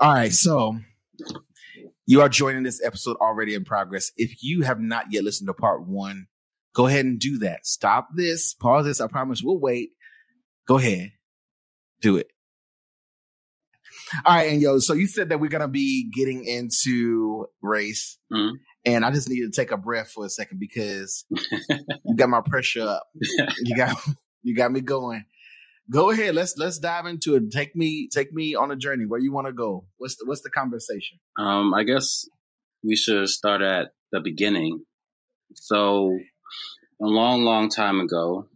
All right, so you are joining this episode already in progress. If you have not yet listened to part one, go ahead and do that. Stop this, pause this. I promise we'll wait. Go ahead, do it. All right, Enyo, so you said that we're gonna be getting into race, Mhm. and I just need to take a breath for a second because you got my pressure up. You got you got me going. Go ahead, let's let's dive into it. Take me take me on a journey. Where you want to go? What's the what's the conversation? Um, I guess we should start at the beginning. So, a long, long time ago,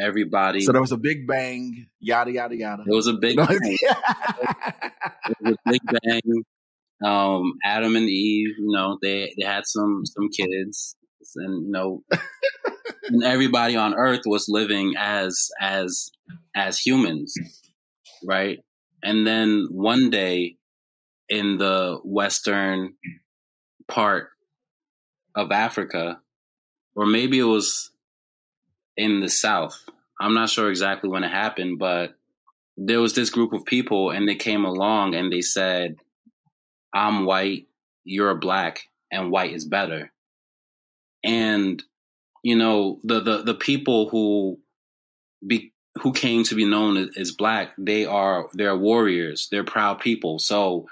everybody. So there was a big bang, yada yada yada. it was a big, bang. It was a big bang. Um, Adam and Eve, you know, they they had some some kids, and you know, and everybody on Earth was living as as as humans, right? And then one day, in the western part of Africa, or maybe it was in the south. I'm not sure exactly when it happened, but there was this group of people and they came along and they said, I'm white, you're black, and white is better. And, you know, the, the, the people who be, who came to be known as, black, they are, they're warriors. They're proud people. So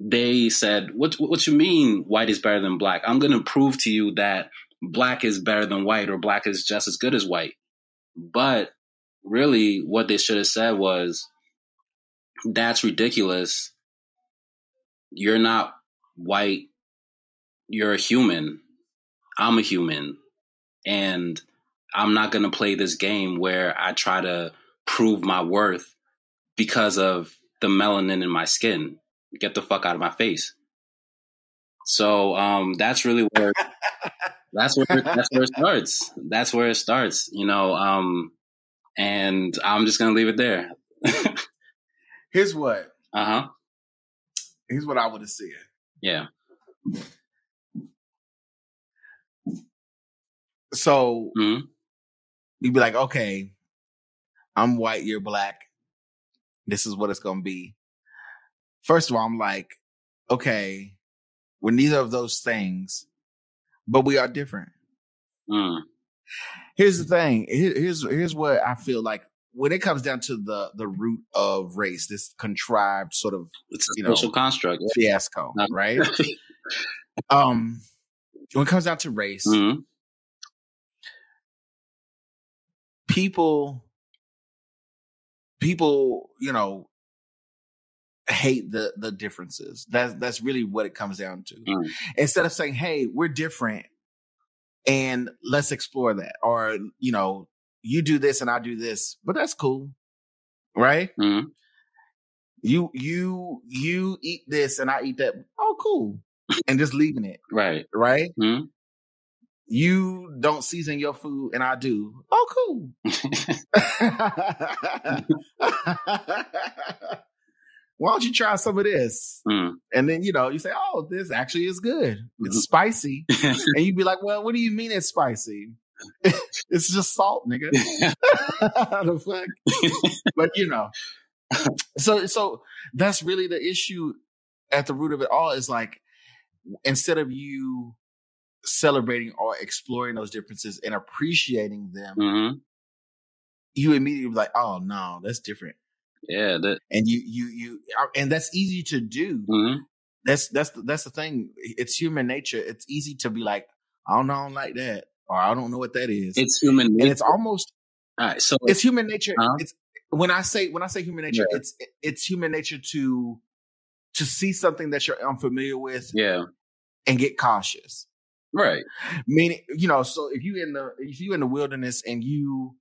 they said, what, what you mean white is better than black? I'm going to prove to you that black is better than white or black is just as good as white. But really what they should have said was that's ridiculous you're not white you're a human i'm a human and i'm not going to play this game where i try to prove my worth because of the melanin in my skin get the fuck out of my face so um that's really where that's where that's where it starts that's where it starts you know um and I'm just gonna leave it there. Here's what. Uh huh. Here's what I would have said. Yeah. So hmm you'd be like, okay, I'm white, you're black. This is what it's gonna be. First of all, I'm like, okay, we're neither of those things, but we are different. Mm. Here's the thing. Here- Here's here's what I feel like when it comes down to the the root of race, this contrived sort of It's You know, social construct. fiasco, right? Um, when it comes down to race, hmm people people you know hate the the differences. That's that's really what it comes down to. Mm. instead of saying hey we're different and let's explore that or you know you do this and i do this but that's cool right? Hmm you you you eat this and i eat that oh cool and just leaving it Right. right? Hmm you don't season your food and i do oh cool Why don't you try some of this? mm. And then, you know, you say, oh, this actually is good. It's Mhm. spicy. And you'd be like, well, what do you mean it's spicy? it's just salt, nigga. the fuck? But, you know, so, so that's really the issue at the root of it all is like, instead of you celebrating or exploring those differences and appreciating them, hmm you immediately be like, oh, no, that's different. Yeah. That. and you you you and that's easy to do hmm that's that's the, that's the thing it's human nature it's easy to be like i don't know i don't like that or i don't know what that is It's human and nature. it's almost All right. So it's human nature Uh-huh. it's when i say when i say human nature Yeah. it's it's human nature to to see something that you're unfamiliar with yeah. and get cautious Right. meaning you know so if you in the if you in the wilderness and you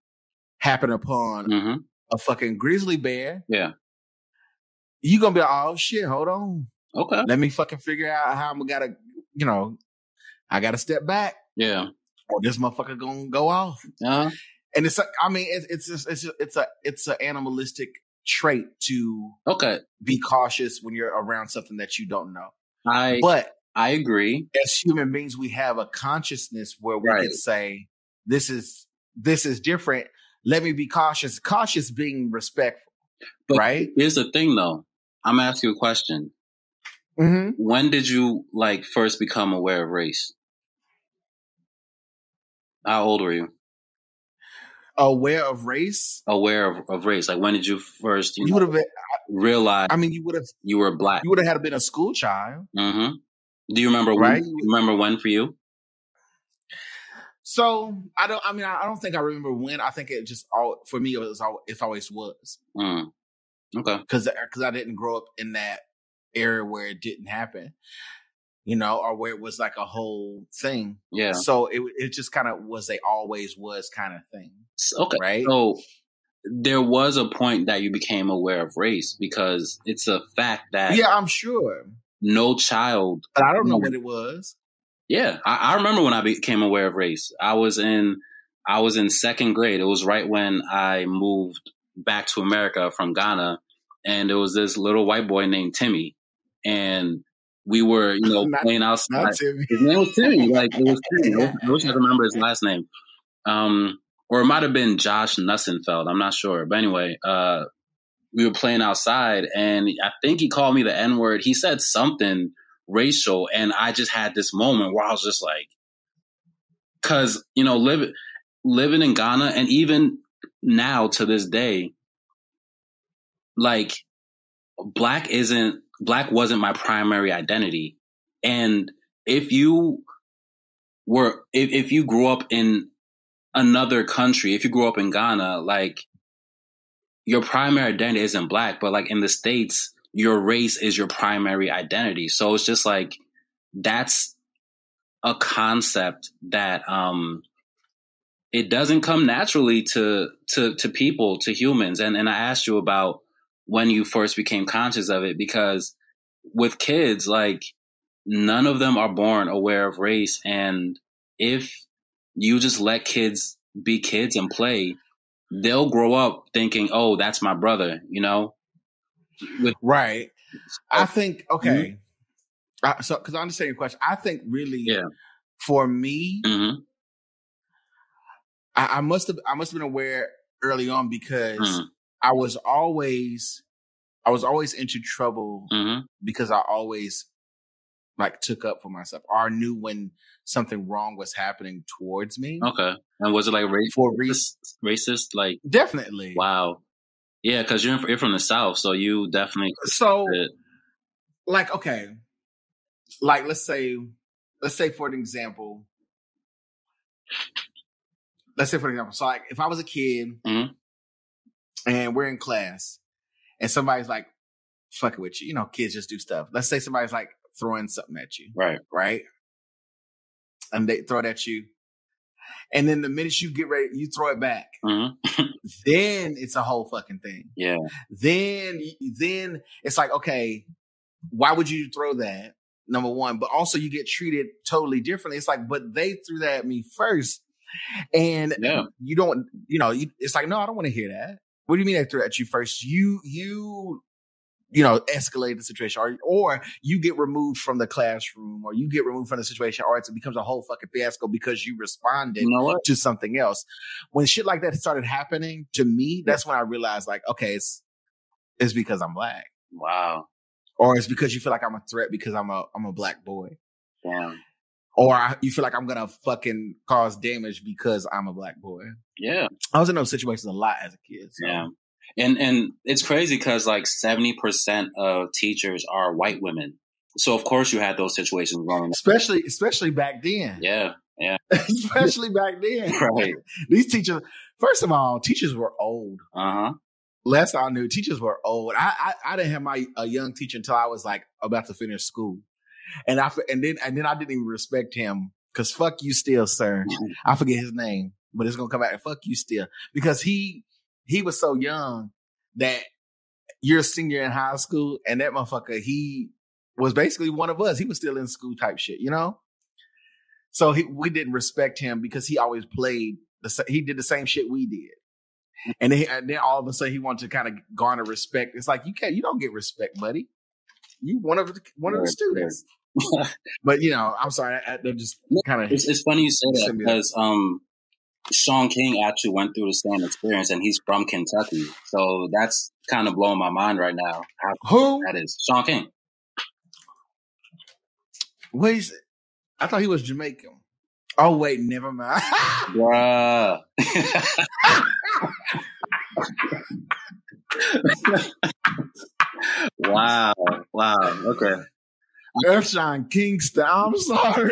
happen upon hmm a fucking grizzly bear Yeah. you gonna be like oh shit hold on Okay. let me fucking figure out how I'm gotta, you know, I gotta step back Yeah. or this motherfucker gonna go off. Uh, And it's, I mean, it's, it's, just, it's, just, it's a, it's an animalistic trait to okay. be cautious when you're around something that you don't know. I But I agree. as human beings, we have a consciousness where we Right. can say, this is, this is different. Let me be cautious. Cautious being respectful, But right? Here's the thing, though. I'm you a question. Mm-hmm. When did you like first become aware of race? How old were you? Aware of race? Aware of, of race. Like when did you first you, You would have. realized? I mean, you would have. you were black? You would have had been a school child. hmm Do you remember Right. when? Remember when for you? So I don't. I mean, I don't think I remember when. I think it just all for me. It was. al- It always was Mm. Okay. because because I didn't grow up in that area where it didn't happen, you know, or where it was like a whole thing. Yeah. So it it just kind of was a always was kind of thing, Okay. right? So there was a point that you became aware of race because it's a fact that yeah, I'm sure, no child but I don't know what it was. Yeah, I, I remember when I became aware of race. I was in I was in second grade. It was right when I moved back to America from Ghana, and there was this little white boy named Timmy, and we were you know Not- playing outside. Not Timmy. His name was Timmy. Like it was Timmy. I wish- I wish I remember his last name. Um, or it might have been Josh Nussenfeld. I'm not sure. But anyway, uh, we were playing outside, and I think he called me the N word. He said something racial, and I just had this moment where I was just like, because you know, living living in Ghana, and even now to this day, like black isn't black wasn't my primary identity, and if you were if, if you grew up in another country, if you grew up in Ghana, like your primary identity isn't black, but like in the States, your race is your primary identity. So it's just like that's a concept that um it doesn't come naturally to to to people, to humans. And and I asked you about when you first became conscious of it because with kids, like none of them are born aware of race and if you just let kids be kids and play, they'll grow up thinking, "Oh, that's my brother," you know. With Right. Oh. I think okay. I, so because I understand your question, I think really, Yeah. for me, hmm I, I must have I must have been aware early on because Mhm. I was always I was always into trouble hmm because I always like took up for myself or I knew when something wrong was happening towards me Okay. And was it like ra- for racist? Racist? Like, Definitely. wow. Yeah, because you're you're from the south, so you definitely. So It. like okay like let's say let's say for an example let's say for example so like if i was a kid Mhm. and we're in class and somebody's like fucking with you you know kids just do stuff let's say somebody's like throwing something at you Right. right? And they throw it at you. And then the minute you get ready you throw it back. Hmm then it's a whole fucking thing. Yeah. then then it's like okay why would you throw that number one? But also you get treated totally differently. It's like but they threw that at me first. And Yeah. you don't you know you, it's like no i don't want to hear that. What do you mean they threw it at you first? You you you know escalate the situation or or you get removed from the classroom or you get removed from the situation or it becomes a whole fucking fiasco because you responded You know to something else. When shit like that started happening to me, that's when I realized like, okay, it's it's because I'm black. Wow. Or it's because you feel like I'm a threat because I'm a I'm a black boy. Damn. Or I, you feel like I'm gonna fucking cause damage because I'm a black boy. Yeah. I was in those situations a lot as a kid. So. Yeah. And and it's crazy because like seventy percent of teachers are white women. So of course you had those situations growing up. Especially especially back then. Yeah yeah. especially back then. Right. These teachers first of all, teachers were old. Uh huh. last I knew, teachers were old. I, I I didn't have my a young teacher until I was like about to finish school, and I and then and then I didn't even respect him because fuck you still, sir. I forget his name, but it's gonna come back. and Fuck you still because he he was so young that you're a senior in high school, and that motherfucker he was basically one of us. He was still in school type shit, you know. So he, we didn't respect him because he always played the he did the same shit we did. And then, and then all of a sudden he wanted to kind of garner respect. It's like you can't, you don't get respect, buddy. You one of the, one of the students. but you know, I'm sorry, I, I, just kind of It's, it's funny you say that. because um, Shaun King actually went through the same experience, and he's from Kentucky. So that's kind of blowing my mind right now. Who? That is Shaun King. Wait, I thought he was Jamaican. Oh wait, never mind. Bruh. wow. Wow. Okay. Earthshine Kingston. I'm sorry.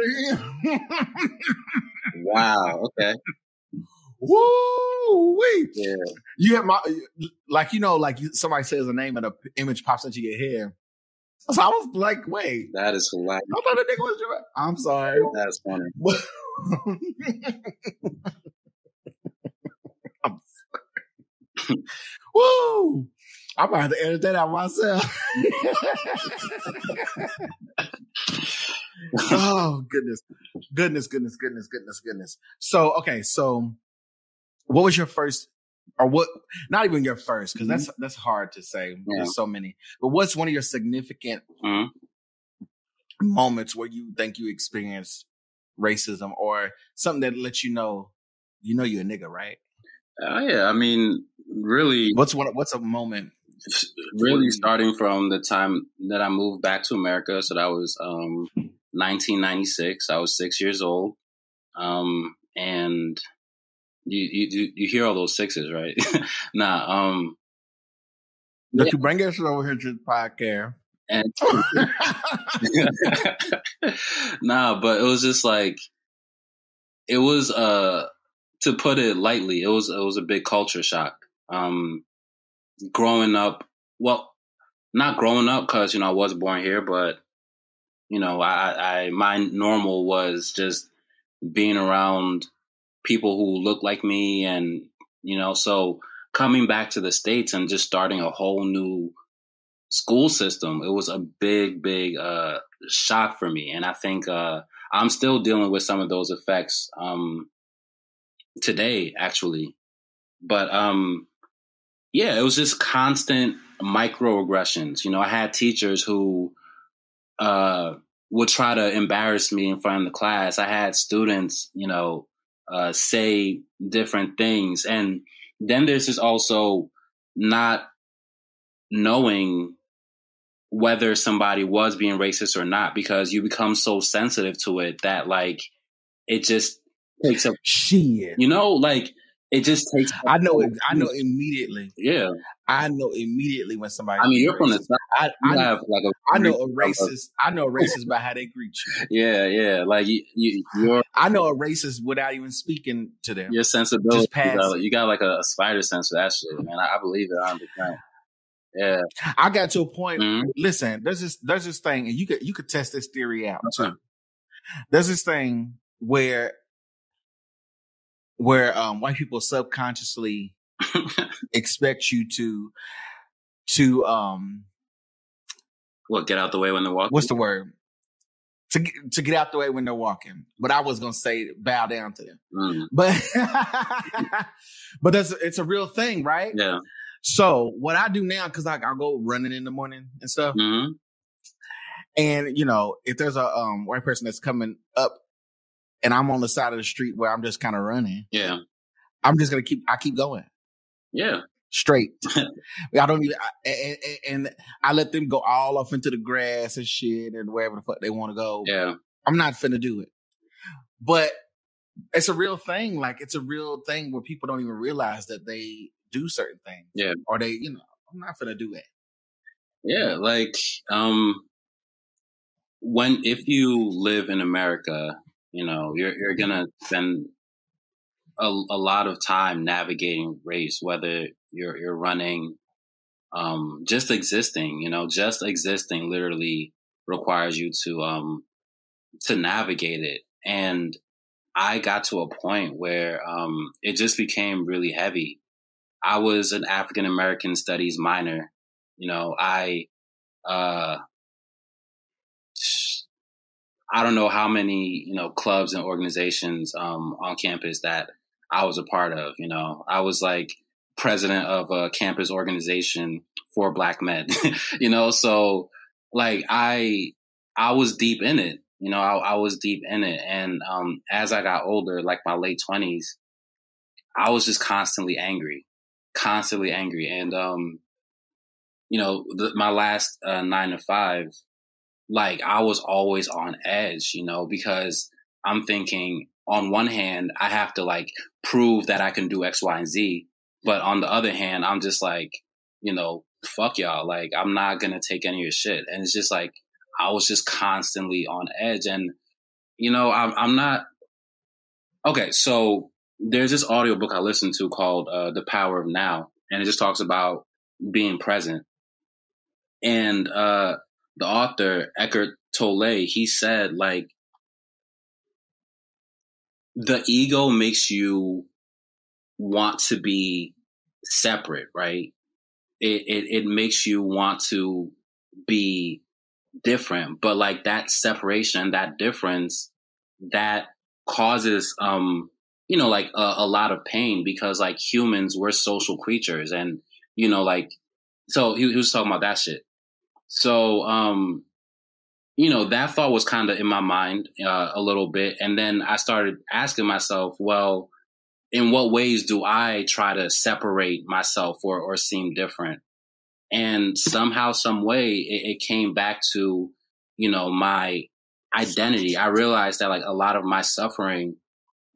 wow. Okay. Woo! Wait. Yeah. You have my like you know like somebody says a name and an image pops into your head. So I was like, wait. That is hilarious. I thought the nigga was Jamaican. I'm sorry. That's funny. I'm sorry. Woo! I'm about to edit that out myself. oh goodness, goodness, goodness, goodness, goodness, goodness. So okay, so what was your first, or what? Not even your first, because that's that's hard to say. Yeah. There's so many. But what's one of your significant Mhm. moments where you think you experienced racism, or something that lets you know, you know, you're a nigga, right? Oh yeah. I mean, really, What's one? What's a moment? really starting from the time that I moved back to America. So that was um, 1996. I was six years old, um, and you, you you hear all those sixes, right? nah. Um, That you bring us over here to the podcast. and nah, but it was just like it was uh to put it lightly, it was it was a big culture shock. Um growing up, well, not growing up cuz you know I was born here, but you know, I I my normal was just being around people who look like me and you know, so coming back to the states and just starting a whole new school system, it was a big, big uh, shock for me. And I think uh, I'm still dealing with some of those effects um, today, actually. But um, yeah, it was just constant microaggressions. You know, I had teachers who uh, would try to embarrass me in front of the class. I had students, you know, uh, say different things. And then there's just also not knowing whether somebody was being racist or not because you become so sensitive to it that like it just takes up Shit. you know like it just takes I know it. I know immediately. yeah I know immediately when somebody. i mean you're from the south I, I, have like a I know a racist. I know a racist by how they greet you. yeah yeah like you, you your I know a racist without even speaking to them. your sensibility Just pass you got, you got like a, a spider sense for that shit man i, I believe it 100 percent yeah I got to a point. Mhm. Listen, there's this there's this thing, and you could you could test this theory out Okay. too. There's this thing where where um white people subconsciously expect you to to um what get out the way when they're walking what's the word to get, to get out the way when they're walking. But I was gonna say bow down to them. Mm, But but that's it's a real thing, right? yeah So what I do now, because I I'll go running in the morning and stuff. hmm And you know, if there's a um white person that's coming up and I'm on the side of the street where I'm just kind of running, yeah I'm just gonna keep I keep going yeah straight. I don't even I, and, and- and I let them go all off into the grass and shit and wherever the fuck they want to go. yeah I'm not finna do it. But it's a real thing. Like it's a real thing where people don't even realize that they do certain things. Yeah. Or they, you know, I'm not finna do it. Yeah, like um when if you live in America, you know, you're you're gonna spend a, a lot of time navigating race, whether you're you're running, um, just existing, you know, just existing literally requires you to um to navigate it. And I got to a point where um it just became really heavy. I was an African American studies minor. You know, I uh I don't know how many, you know, clubs and organizations um on campus that I was a part of, you know. I was like president of a campus organization for black men, you know, so like I I was deep in it, you know, I, I was deep in it and um as I got older, like my late 20s, I was just constantly angry, constantly angry. And, um, you know, the, my last uh, nine to five, like I was always on edge, you know, because I'm thinking on one hand, I have to like prove that I can do X, Y, and Z. But on the other hand, I'm just like, you know, fuck y'all. Like, I'm not going to take any of your shit. And it's just like, I was just constantly on edge. And, you know, I'm, I'm not, okay. So there's this audiobook I listened to called uh, The Power of Now. And it just talks about being present. And uh, the author, Eckhart Tolle, he said, like, the ego makes you want to be separate, right? It, it, it makes you want to be different, but like that separation, that difference, that causes, um, you know, like a, a lot of pain because like humans, we're social creatures and, you know, like, so he, he was talking about that shit. So, um, you know, that thought was kind of in my mind uh, a little bit. And then I started asking myself, well, in what ways do I try to separate myself or, or seem different? And somehow, some way, it, it came back to, you know, my identity. I realized that like a lot of my suffering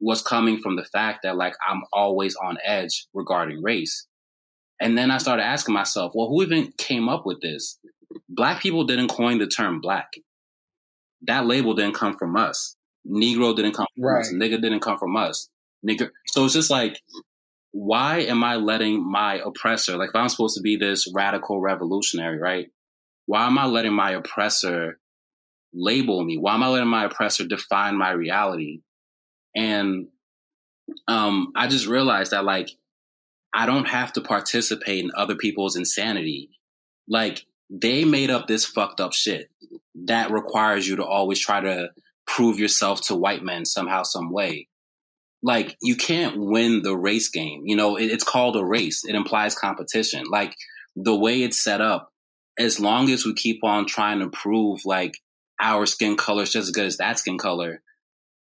was coming from the fact that like I'm always on edge regarding race. And then I started asking myself, well, who even came up with this? Black people didn't coin the term black that label didn't come from us. Negro didn't come from right. us. Nigga didn't come from us. Nigga. So it's just like, why am I letting my oppressor, like if I'm supposed to be this radical revolutionary, right? Why am I letting my oppressor label me? Why am I letting my oppressor define my reality? And um, I just realized that like I don't have to participate in other people's insanity. Like they made up this fucked up shit that requires you to always try to prove yourself to white men somehow, some way. Like you can't win the race game. You know, it, it's called a race. It implies competition. Like the way it's set up, as long as we keep on trying to prove like our skin color is just as good as that skin color,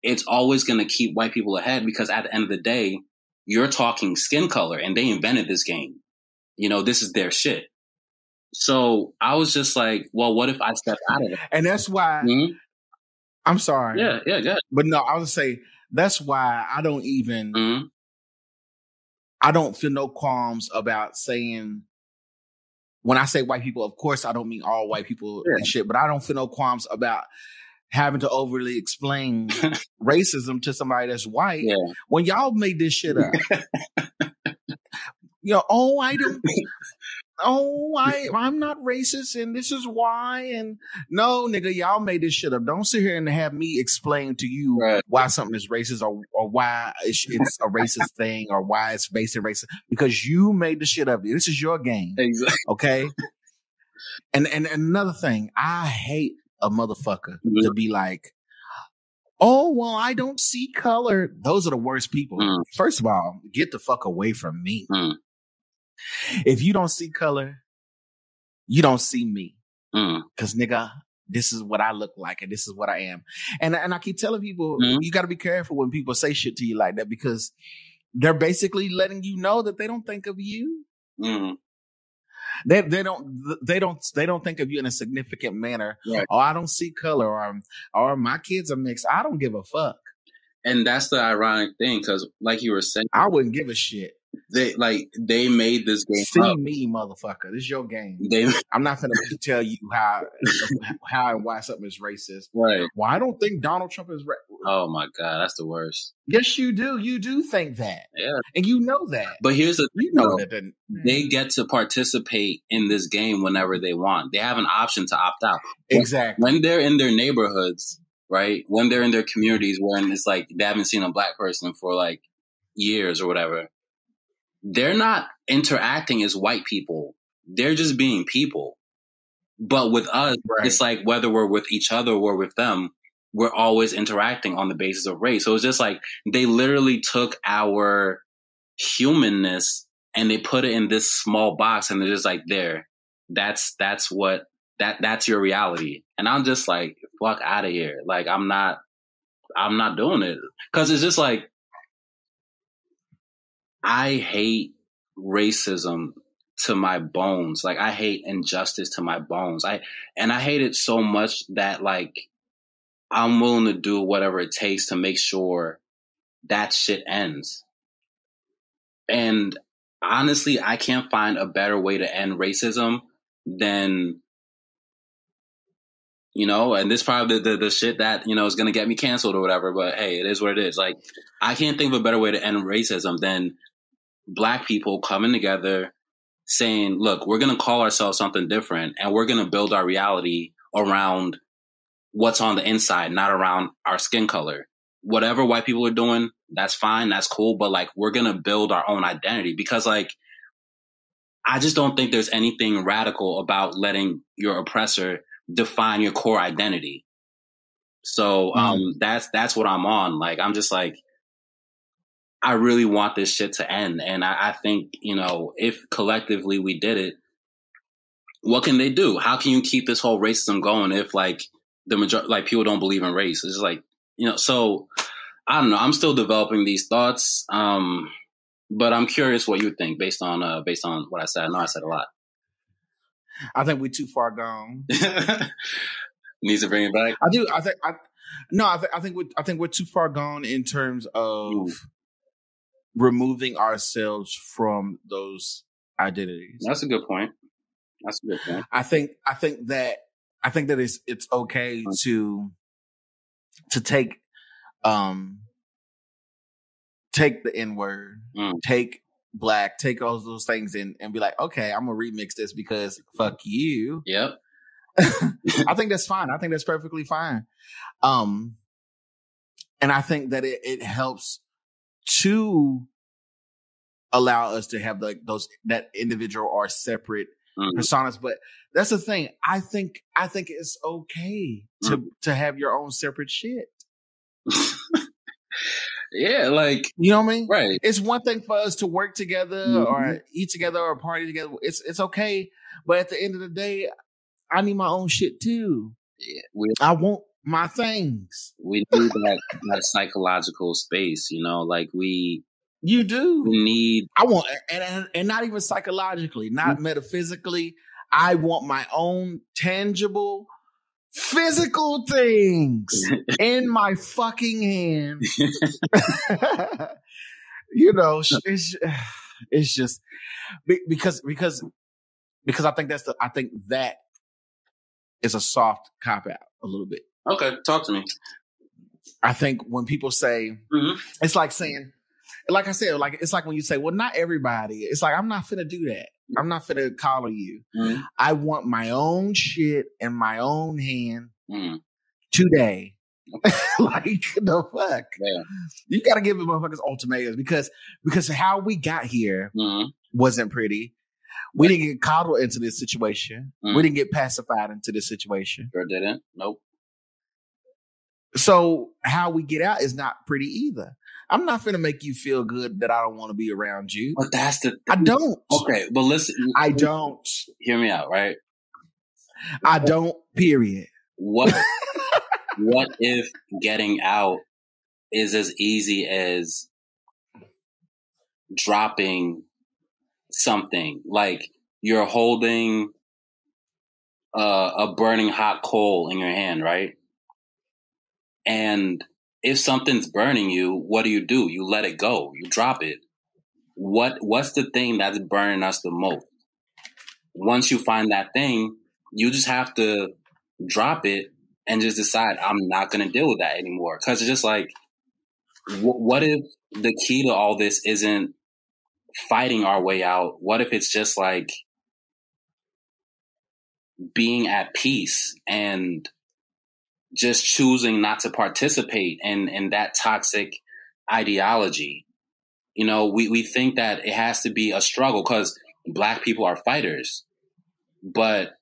it's always going to keep white people ahead because at the end of the day, you're talking skin color and they invented this game. You know, this is their shit. So I was just like, well, what if I step out of it? And that's why mm-hmm. I'm sorry. Yeah, yeah, good. But no, I was say that's why I don't even mm-hmm. I don't feel no qualms about saying when I say white people, of course I don't mean all white people yeah. and shit, but I don't feel no qualms about having to overly explain racism to somebody that's white. Yeah. When y'all made this shit up. you know, oh, I don't oh, I I'm not racist and this is why. And no, nigga, y'all made this shit up. Don't sit here and have me explain to you right. why something is racist or or why it's, it's a racist thing or why it's based in racism because you made the shit up. This is your game, exactly. Okay. And and, another thing, I hate a motherfucker mm-hmm. to be like, oh well i don't see color those are the worst people mm. first of all get the fuck away from me mm. If you don't see color, you don't see me. Mm. Cause nigga, this is what I look like and this is what I am. And and I keep telling people, mm. you gotta be careful when people say shit to you like that because they're basically letting you know that they don't think of you. Mm. They they don't they don't they don't think of you in a significant manner. Right. Oh, I don't see color, or or my kids are mixed. I don't give a fuck. And that's the ironic thing, because like you were saying, I wouldn't give a shit they like they made this game. See up. me, motherfucker. This is your game. They, I'm not gonna tell you how how and why something is racist. Right. Well, I don't think Donald Trump is. Ra- oh my god, that's the worst. Yes, you do. You do think that. Yeah, and you know that. But here's the thing: you know that they mm. get to participate in this game whenever they want. They have an option to opt out. Exactly. When they're in their neighborhoods, right? When they're in their communities, when it's like they haven't seen a black person for like years or whatever they're not interacting as white people. They're just being people. But with us, right. it's like whether we're with each other or with them, we're always interacting on the basis of race. So it's just like they literally took our humanness and they put it in this small box and they're just like, there, that's, that's what, that, that's your reality. And I'm just like, fuck out of here. Like, I'm not, I'm not doing it. Cause it's just like, I hate racism to my bones. Like I hate injustice to my bones. I and I hate it so much that like I'm willing to do whatever it takes to make sure that shit ends. And honestly, I can't find a better way to end racism than you know, and this probably the, the, the shit that, you know, is to get me canceled or whatever, but hey, it is what it is. Like, I can't think of a better way to end racism than black people coming together saying, look, we're going to call ourselves something different and we're going to build our reality around what's on the inside, not around our skin color. Whatever white people are doing, that's fine, that's cool, but like, we're going to build our own identity because like, I just don't think there's anything radical about letting your oppressor define your core identity. So um, mm. that's that's what I'm on. Like I'm just like I really want this shit to end, and I, I think you know if collectively we did it, what can they do? How can you keep this whole racism going if like the major like people don't believe in race? It's like you know. So I don't know. I'm still developing these thoughts, um, but I'm curious what you think based on uh, based on what I said. I know I said a lot. I think we're too far gone. Needs to bring it back. I do. I think. I no. I, th- I think. We, I think we're too far gone in terms of Ooh. Removing ourselves from those identities. That's a good point. That's a good point. I think. I think that. I think that it's it's okay to to take um take the N word, mm. take black, take all those things and, and be like, okay, I'm gonna remix this because fuck you. Yep. I think that's fine. I think that's perfectly fine. Um, and I think that it, it helps to allow us to have like those that individual or separate mm-hmm. personas. But that's the thing. I think I think it's okay to mm-hmm. to have your own separate shit. Yeah, like you know what I mean? Right. It's one thing for us to work together mm-hmm. or eat together or party together. It's it's okay, but at the end of the day, I need my own shit too. Yeah, I want my things. We need that that psychological space, you know, like we you do. We need I want and and, and not even psychologically, not mm-hmm. metaphysically. I want my own tangible physical things in my fucking hand. you know, it's it's just because because because I think that's the I think that is a soft cop out a little bit. Okay, talk to me. I think when people say mm-hmm. it's like saying like I said, like it's like when you say, well, not everybody. It's like I'm not finna do that. I'm not finna collar you. Mm-hmm. I want my own shit in my own hand mm-hmm. today. like the fuck, yeah. you got to give the motherfuckers ultimatums because because how we got here mm-hmm. wasn't pretty. We didn't get coddled into this situation. We mm-hmm. didn't get pacified into this situation. Sure didn't. Nope. So how we get out is not pretty either. I'm not gonna make you feel good that I don't want to be around you. But that's the I don't. Okay, but listen. I don't. Hear me out, right? I don't. Period. What? what if getting out is as easy as dropping something like you're holding a, a burning hot coal in your hand, right? And if something's burning you, what do you do? You let it go. You drop it. What what's the thing that's burning us the most? Once you find that thing, you just have to drop it and just decide I'm not going to deal with that anymore. Because it's just like, wh- what if the key to all this isn't fighting our way out? What if it's just like being at peace and just choosing not to participate in in that toxic ideology. You know, we, we think that it has to be a struggle because black people are fighters, but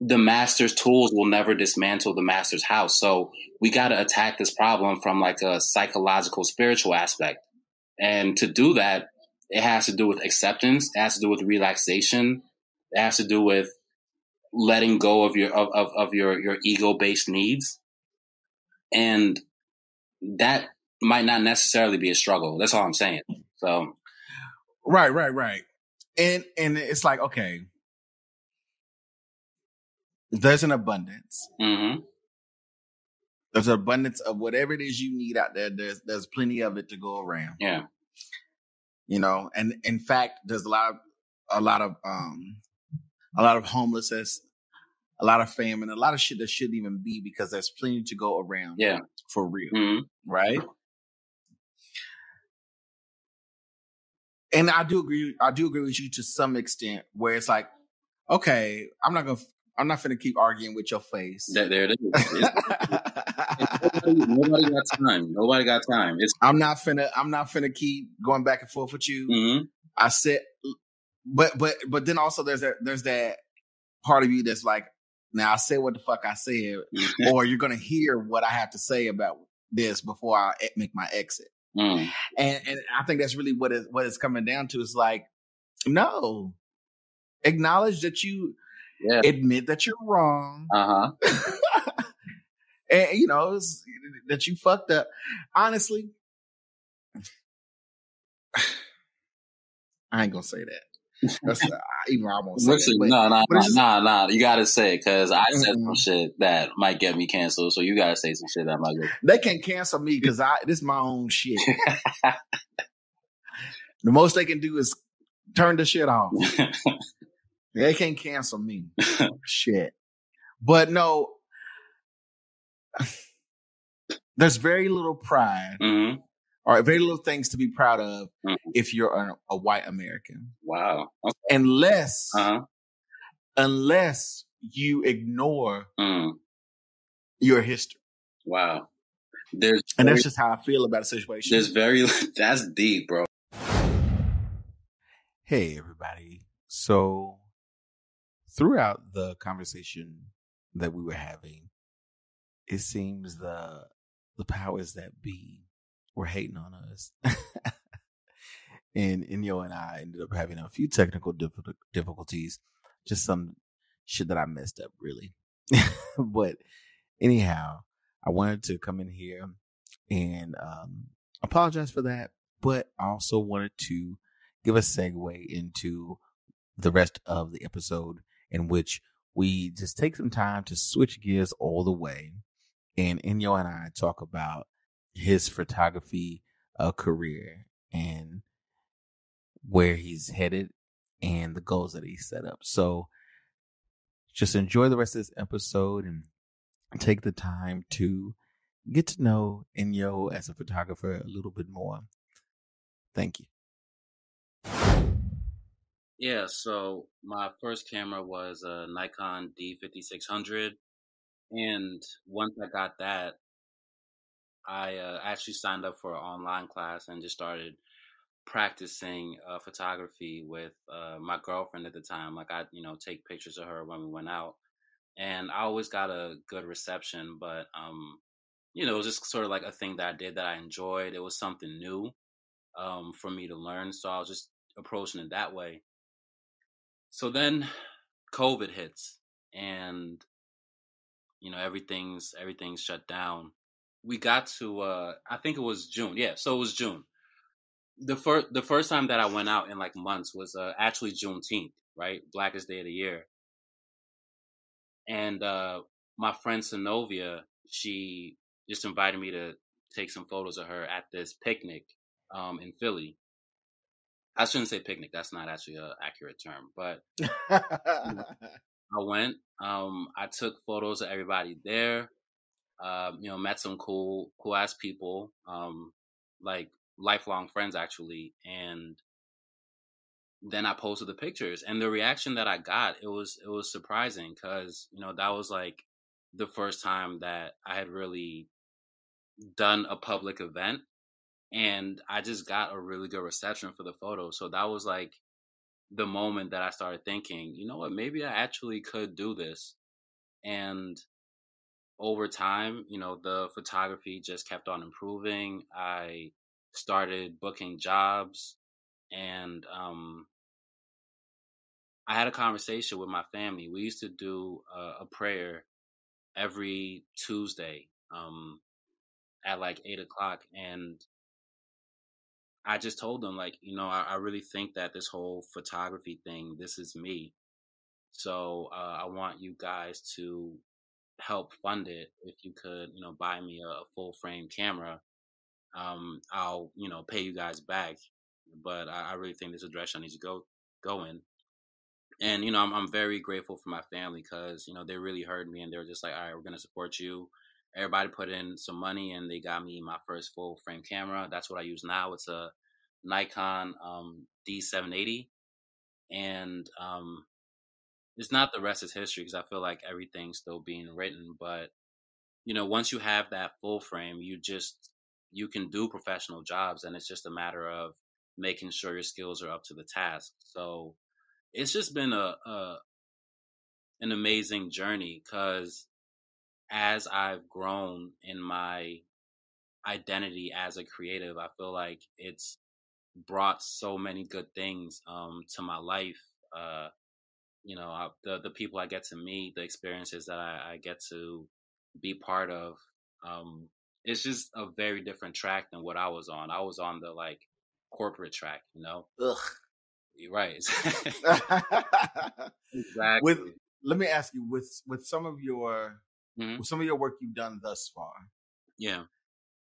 the master's tools will never dismantle the master's house. So we got to attack this problem from like a psychological, spiritual aspect. And to do that, it has to do with acceptance. It has to do with relaxation. It has to do with letting go of your of, of, of your your ego based needs. And that might not necessarily be a struggle. That's all i'm saying. So, right, right, right, and and it's like okay, there's an abundance. hmm There's an abundance of whatever it is you need out there. There's there's plenty of it to go around. yeah, You know, and in fact, there's a lot of a lot of um a lot of homelessness, a lot of famine, and a lot of shit that shouldn't even be because there's plenty to go around. yeah. for real, hmm right? And I do agree. I do agree with you to some extent, where it's like, okay, I'm not gonna, I'm not gonna keep arguing with your face. There, there it is. Nobody, nobody got time. Nobody got time. It's I'm not finna, I'm not finna keep going back and forth with you. mhm. I said, but but but then also there's that there's that part of you that's like, now I said what the fuck I said, or you're gonna hear what I have to say about this before I make my exit. Mm. And and I think that's really what is what it's coming down to. Is like, no, acknowledge that you Yeah. admit that you're wrong, Uh huh. and you know that you fucked up. Honestly, I ain't gonna say that. That's, even I won't say Listen, but- no, no, no, just- no, no. You gotta say because I said Mm-mm. some shit that might get me canceled. So you gotta say some shit that might get. They can't cancel me because I this is my own shit. the most they can do is turn the shit off. They can't cancel me. shit. But no, there's very little pride hmm or very little things to be proud of Mhm. if you're a, a white American, Wow. Okay. unless Uh huh. unless you ignore Mm. your history. Wow. There's And very, that's just how I feel about a situation. there's very that's deep, bro. Hey, everybody. So, throughout the conversation that we were having, it seems the the powers that be were hating on us. and Enyo and I ended up having a few technical difficulties, just some shit that I messed up, really. but anyhow, I wanted to come in here and um, apologize for that, but I also wanted to give a segue into the rest of the episode in which we just take some time to switch gears all the way. And Enyo and I talk about his photography uh, career and where he's headed and the goals that he set up. So just enjoy the rest of this episode and take the time to get to know Enyo as a photographer a little bit more. Thank you. Yeah. So my first camera was a Nikon D5600, and once I got that, I uh, actually signed up for an online class and just started practicing uh, photography with uh, my girlfriend at the time. Like I, you know, take pictures of her when we went out, and I always got a good reception. But um, you know, it was just sort of like a thing that I did that I enjoyed. It was something new um, for me to learn, so I was just approaching it that way. So then, COVID hits, and you know everything's everything's shut down. We got to uh, I think it was June. Yeah, so it was June the first the first time that I went out in like months was uh, actually Juneteenth, right? Blackest day of the year. And uh, my friend Synovia, she just invited me to take some photos of her at this picnic um, in Philly. I shouldn't say picnic; that's not actually an accurate term. But I went. Um, I took photos of everybody there. Um, you know, met some cool, cool ass people. Um, like lifelong friends actually, and then I posted the pictures, and the reaction that I got it was it was surprising because you know that was like the first time that I had really done a public event, and I just got a really good reception for the photo. So that was like the moment that I started thinking, you know what, maybe I actually could do this. And over time, you know, the photography just kept on improving. I started booking jobs and um I had a conversation with my family. We used to do a, a prayer every Tuesday um at like eight o'clock and I just told them like, you know, I, I, really think that this whole photography thing, this is me. So uh, I want you guys to help fund it. If you could, you know, buy me a, full frame camera, um, I'll, you know, pay you guys back. But I, I really think this is a direction I need to go go in. And you know, I'm I'm very grateful for my family because you know they really heard me and they were just like, all right, we're gonna support you everybody put in some money and they got me my first full frame camera. That's what I use now. It's a Nikon um, D780, and um, it's not the rest is history because I feel like everything's still being written. But you know, once you have that full frame, you just you can do professional jobs, and it's just a matter of making sure your skills are up to the task. So it's just been a, a an amazing journey because as I've grown in my identity as a creative, I feel like it's brought so many good things um, to my life. Uh, you know, I, the the people I get to meet, the experiences that I, I get to be part of. Um, it's just a very different track than what I was on. I was on the like corporate track, you know. Ugh. You're right. exactly. With let me ask you, with with some of your mm-hmm. some of your work you've done thus far. Yeah.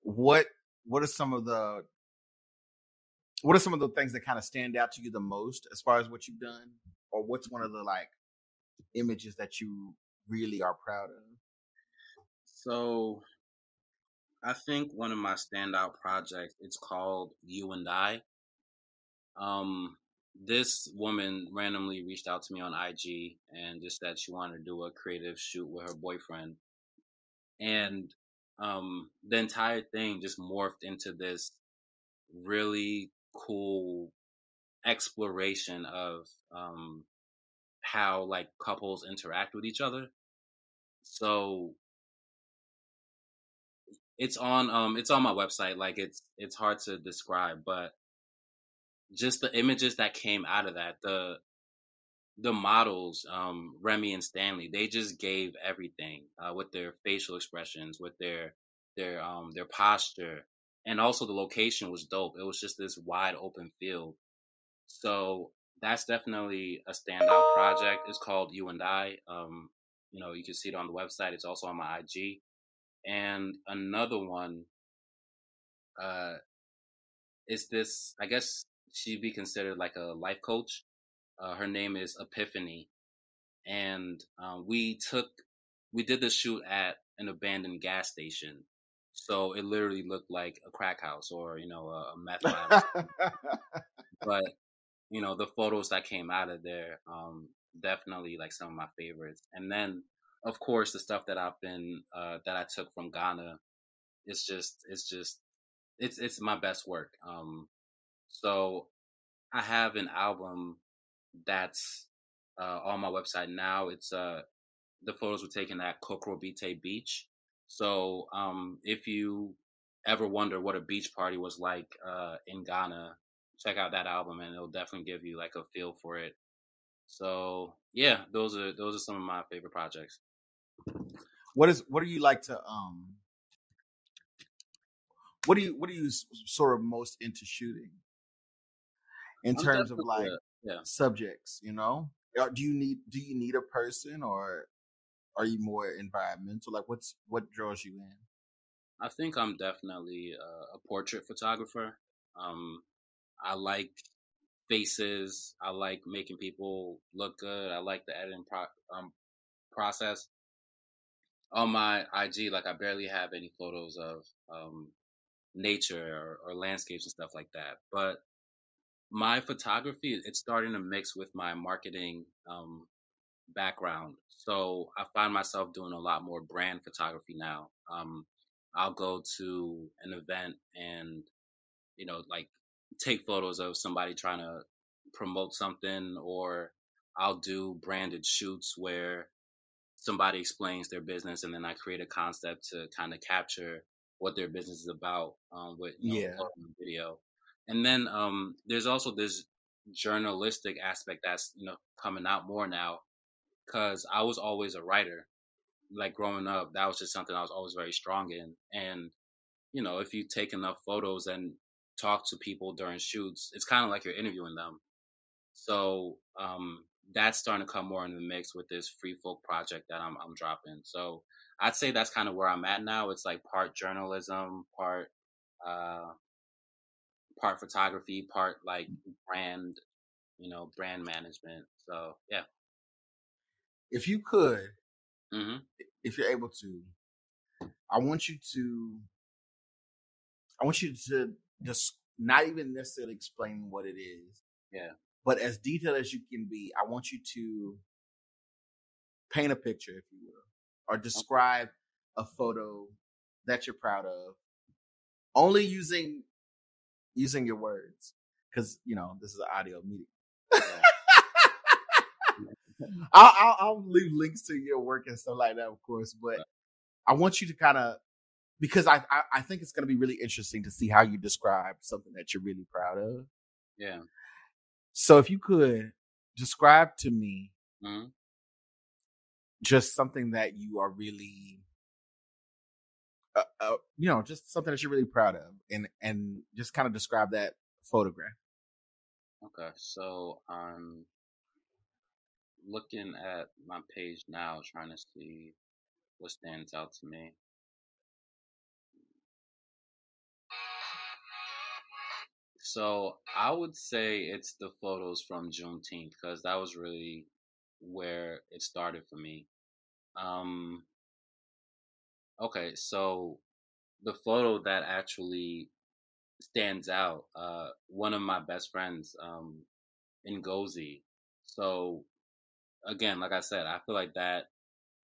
What what are some of the what are some of the things that kind of stand out to you the most as far as what you've done? Or what's one of the like images that you really are proud of? So I think one of my standout projects, it's called You and I. Um, this woman randomly reached out to me on IG and just said she wanted to do a creative shoot with her boyfriend. And um, the entire thing just morphed into this really cool exploration of um, how like couples interact with each other. So it's on um it's on my website like it's it's hard to describe but just the images that came out of that, the the models, um, Remy and Stanley, they just gave everything uh, with their facial expressions, with their their um their posture, and also the location was dope. It was just this wide open field. So that's definitely a standout project. It's called You and I. Um, you know, you can see it on the website. It's also on my IG. And another one, uh, is this, I guess she'd be considered like a life coach. Uh, her name is Epiphany, and um, we took we did the shoot at an abandoned gas station, so it literally looked like a crack house or you know a, a meth lab. but you know the photos that came out of there, um, definitely like some of my favorites. And then of course the stuff that I've been uh, that I took from Ghana, it's just it's just it's it's my best work. Um, so I have an album that's uh, on my website now. It's uh, the photos were taken at Kokrobite Beach. So um, if you ever wonder what a beach party was like uh, in Ghana, check out that album and it'll definitely give you like a feel for it. So yeah, those are those are some of my favorite projects. What is what do you like to um what do you what do you sort of most into shooting? in I'm terms of like yeah. subjects, you know? Do you need do you need a person or are you more environmental? Like what's what draws you in? I think I'm definitely a, a portrait photographer. Um, I like faces. I like making people look good. I like the editing pro- um, process. On my IG, like I barely have any photos of um, nature or, or landscapes and stuff like that. But my photography it's starting to mix with my marketing um, background so i find myself doing a lot more brand photography now um, i'll go to an event and you know like take photos of somebody trying to promote something or i'll do branded shoots where somebody explains their business and then i create a concept to kind of capture what their business is about um, with you know, yeah. video and then um, there's also this journalistic aspect that's you know coming out more now because I was always a writer. Like growing up, that was just something I was always very strong in. And you know, if you take enough photos and talk to people during shoots, it's kind of like you're interviewing them. So um, that's starting to come more in the mix with this free folk project that I'm, I'm dropping. So I'd say that's kind of where I'm at now. It's like part journalism, part uh, part photography, part like brand, you know, brand management. So yeah. If you could, hmm if you're able to, I want you to, I want you to just not even necessarily explain what it is, Yeah. but as detailed as you can be, I want you to paint a picture, if you will, or describe a photo that you're proud of, only using using your words, because you know this is an audio medium. I'll, I'll, I'll leave links to your work and stuff like that, of course, but I want you to kind of because I, I I think it's going to be really interesting to see how you describe something that you're really proud of. Yeah. So if you could describe to me hmm just something that you are really uh, uh, you know just something that you're really proud of and and just kind of describe that photograph Okay. So I'm looking at my page now, trying to see what stands out to me. So I would say it's the photos from Juneteenth because that was really where it started for me. Um, okay, so the photo that actually stands out, uh, one of my best friends, um, Ngozi. So again, like I said, I feel like that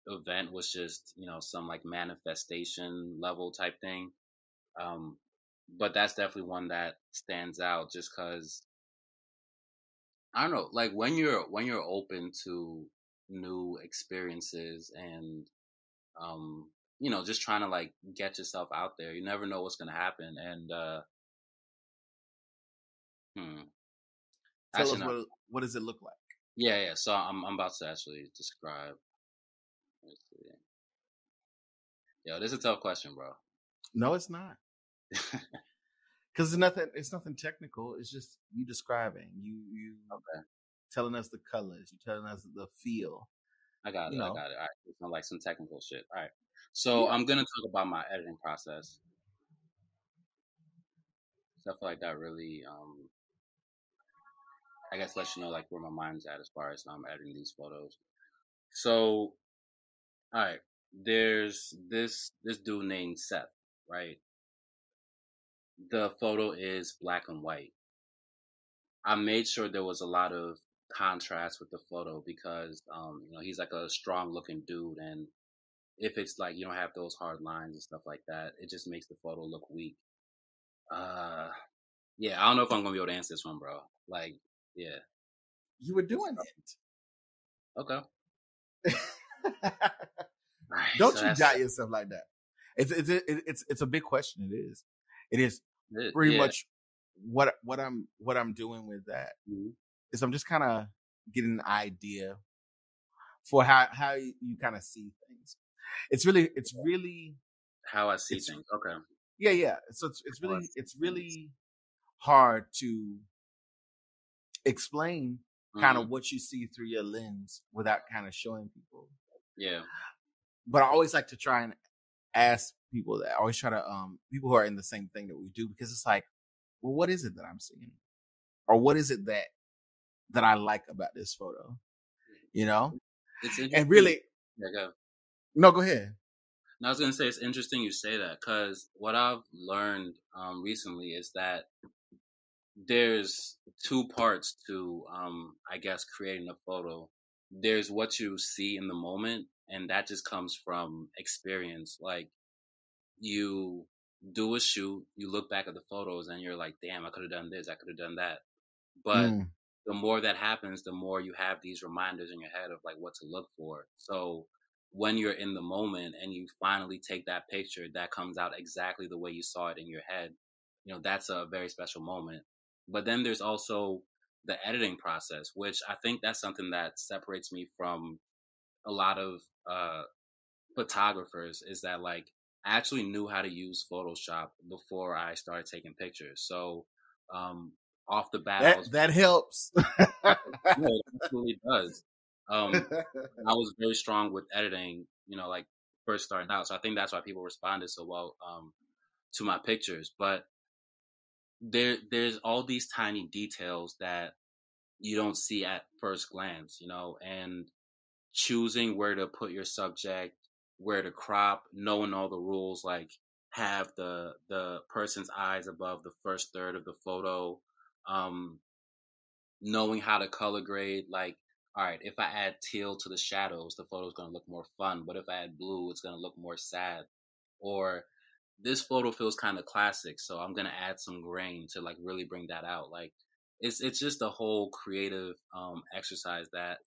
event was just, you know, some like manifestation level type thing. Um, but that's definitely one that stands out just cause I don't know, like when you're, when you're open to new experiences and, um, you know, just trying to like get yourself out there, you never know what's going to happen. And, uh, hmm, tell actually, us what what does it look like Yeah, yeah. So I'm I'm about to actually describe. Let's see. Yo, this is a tough question, bro. no it's not because it's nothing it's nothing technical it's just you describing you you okay, telling us the colors you telling us the feel I got it. you I got it. All right, it's not like some technical shit. All right. So yeah I'm gonna talk about my editing process. Stuff like that really, um, I guess, lets you know like where my mind's at as far as um editing these photos. So, all right, there's this this dude named Seth, right? The photo is black and white. I made sure there was a lot of contrast with the photo because um, you know, he's like a strong looking dude and if it's like you don't have those hard lines and stuff like that, it just makes the photo look weak. Uh yeah, I don't know if I'm gonna be able to answer this one, bro. Like, yeah. you were doing Okay. it Alright, don't so you doubt yourself like that it's it's it's it's a big question it is it is pretty yeah. much what what i'm what i'm doing with that Mhm. is i'm just kind of getting an idea for how how you, you kind of see things it's really it's really How I see things. Okay. yeah yeah so it's it's really it's really hard to explain kind hmm of what you see through your lens without kind of showing people Yeah. but i always like to try and ask people that I always try to um people who are in the same thing that we do because it's like well what is it that i'm seeing or what is it that that i like about this photo you know It's and really Yeah, go. no go ahead And I was gonna say it's interesting you say that because what I've learned um, recently is that there's two parts to, um, I guess, creating a photo. There's what you see in the moment, and that just comes from experience. Like you do a shoot, you look back at the photos, and you're like, "Damn, I could have done this, I could have done that." But Mm, the more that happens, the more you have these reminders in your head of like what to look for. So when you're in the moment and you finally take that picture that comes out exactly the way you saw it in your head, you know, that's a very special moment. But then there's also the editing process, which I think that's something that separates me from a lot of uh photographers is that like I actually knew how to use Photoshop before I started taking pictures. So um, off the bat, that, was, that helps. yeah, it absolutely does. Um, I was very strong with editing, you know, like first starting out. So I think that's why people responded so well um, to my pictures. But there, there's all these tiny details that you don't see at first glance, you know, and choosing where to put your subject, where to crop, knowing all the rules, like have the the person's eyes above the first third of the photo, um, knowing how to color grade, like all right, if I add teal to the shadows, the photo's gonna look more fun. But if I add blue, it's gonna look more sad. Or this photo feels kind of classic, so I'm gonna add some grain to like really bring that out. Like it's it's just a whole creative um, exercise that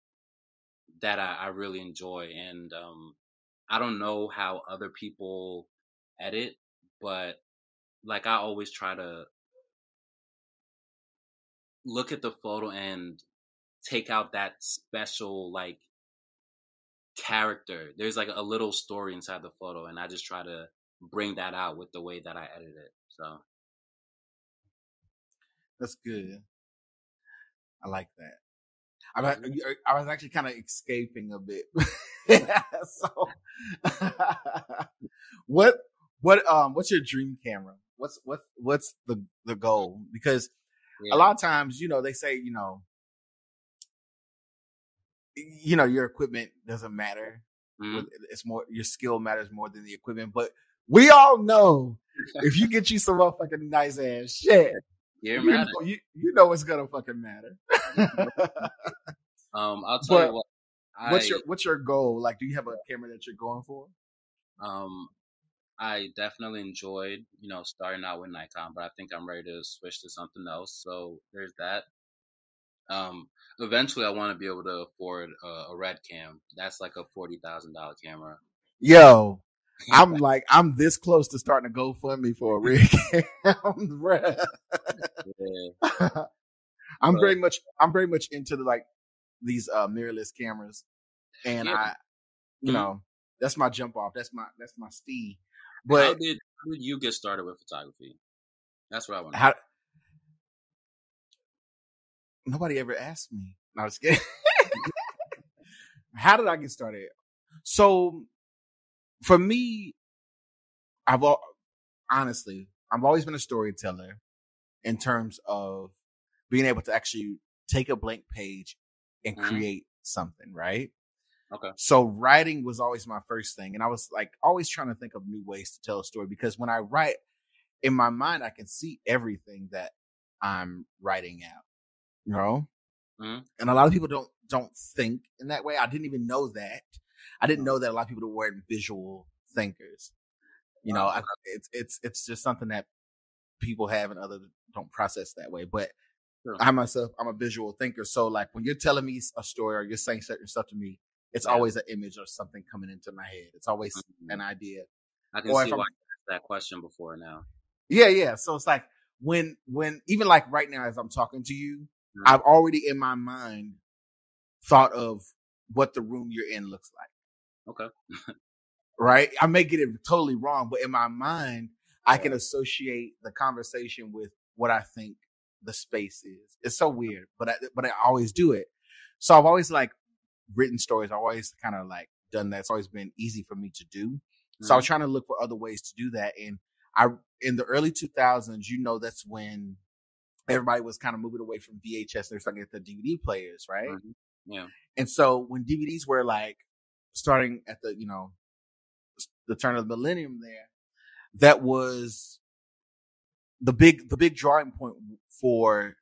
that I, I really enjoy, and um, I don't know how other people edit, but like I always try to look at the photo and take out that special like character. There's like a little story inside the photo, and I just try to bring that out with the way that I edit it. So that's good. I like that. I, I was actually kind of escaping a bit. so, what, what, um, what's your dream camera? What's, what, what's the, the goal? Because yeah. a lot of times, you know, they say, you know, you know, your equipment doesn't matter. Mm-hmm. It's more, your skill matters more than the equipment, but we all know if you get you some fucking nice ass shit, you, know, you, you know it's gonna fucking matter. um, I'll tell but you what. I, what's your what's your goal? Like, do you have a camera that you're going for? Um, I definitely enjoyed, you know, starting out with Nikon, but I think I'm ready to switch to something else. So there's that. Um, eventually, I want to be able to afford a, a red cam. That's like a forty thousand dollar camera. Yo, I'm like, I'm this close to starting to GoFundMe for a rig cam. I'm very much, I'm very much into the like these uh mirrorless cameras, and yeah. I, you mm-hmm. know, that's my jump off. That's my that's my steed. But how did, how did you get started with photography? That's what I want. How? Nobody ever asked me. I was kidding. how did I get started? So for me, I've honestly, I've always been a storyteller in terms of being able to actually take a blank page and mm-hmm. create something, right? Okay. So writing was always my first thing. And I was like always trying to think of new ways to tell a story because when I write in my mind, I can see everything that I'm writing out, you know? Mm-hmm. And a lot of people don't, don't think in that way. I didn't even know that. I didn't know that a lot of people weren't visual thinkers. You know, I, it's it's it's just something that people have and others don't process that way. But sure. I myself, I'm a visual thinker. So like when you're telling me a story or you're saying certain stuff to me, it's yeah. always an image or something coming into my head. It's always mm-hmm. an idea. I can or see why that question before now. Yeah, yeah. So it's like when when even like right now as I'm talking to you, mm-hmm. I've already in my mind thought of what the room you're in looks like. Okay. right? I may get it totally wrong, but in my mind, I can associate the conversation with what I think the space is. It's so weird, but I, but I always do it. So I've always like written stories. I've always kind of like done that. It's always been easy for me to do. Mm-hmm. So I was mm-hmm. trying to look for other ways to do that. And I, in the early 2000s, you know, that's when everybody was kind of moving away from VHS. They're starting to get the DVD players, right? Mm-hmm. Yeah. And so when DVDs were like starting at the, you know, the turn of the millennium there, that was the big, the big drawing point for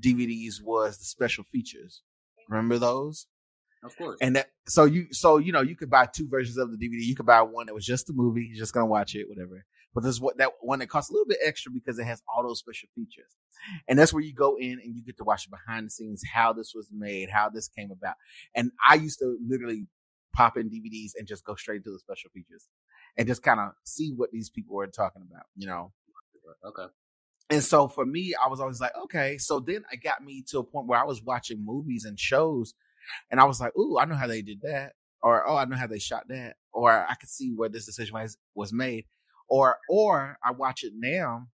DVDs was the special features. Remember those? Of course. And that, so you, so, you know, you could buy two versions of the DVD. You could buy one that was just the movie. You're just going to watch it, whatever. But there's what that one that costs a little bit extra because it has all those special features. And that's where you go in and you get to watch behind the scenes, how this was made, how this came about. And I used to literally pop in DVDs and just go straight to the special features and just kind of see what these people were talking about, you know? Okay. And so for me, I was always like, okay. So then it got me to a point where I was watching movies and shows and I was like, ooh, I know how they did that. or oh, I know how they shot that, or I could see where this decision was was made, or or I watch it now,